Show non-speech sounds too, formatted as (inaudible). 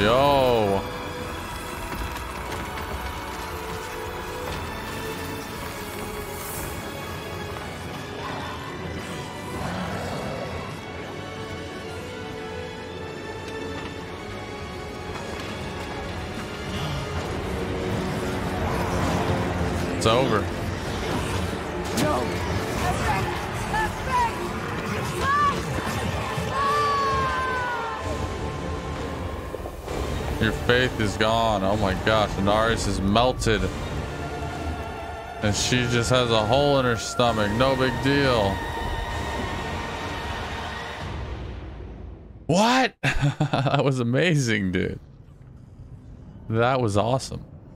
Yo. It's over. No. Your faith is gone. Oh my gosh, Inarius is melted. And she just has a hole in her stomach. No big deal. What? (laughs) that was amazing, dude. That was awesome.